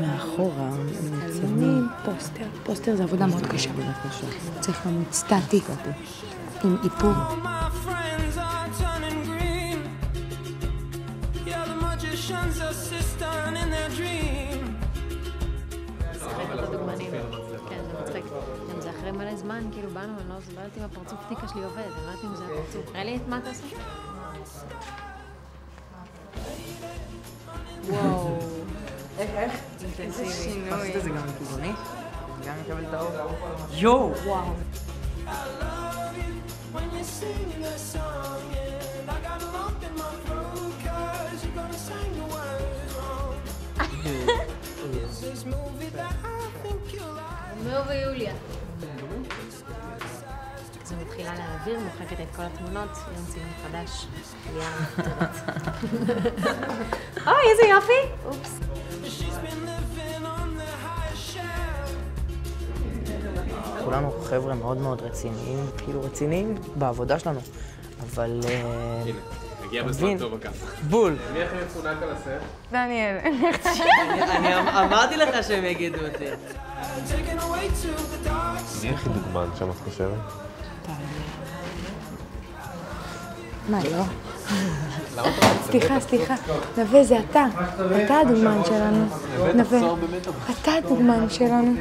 מאחורה, מצלמים פוסטר. פוסטר זה עבודה מאוד קשה. צריך להיות סטטי, עם איפור. their dream. כן, זה אחרי מלא זמן, כאילו באנו, אני לא לא ידעתי אם הפרצוף טיקה שלי עובד, אני לא יודעת אם זה הפרצוף. תראה לי את מה אתה עושה. וואו. איך? אינטנסיבי. עשית את זה גם לכיווני? גם מקבל את האור? יואו! וואו. רומאו ויוליה. אז אני מתחילה להעביר, מוחקת את כל התמונות, יום ציון חדש. ליאם, תודה. אוי, איזה יופי! אופס. כולנו חבר'ה מאוד מאוד רציניים, כאילו רציניים בעבודה שלנו, אבל... אה, הנה, הגיע בזמן? טוב הכף. בול. מי הכי מפונק על הסרט? דניאל. אני אמרתי לך שהם יגידו אותי. מי הכי דוגמן שם את חושבת? מה, לא? סליחה, סליחה. נווה, זה אתה. אתה הדוגמן שלנו. נווה, אתה הדוגמן שלנו.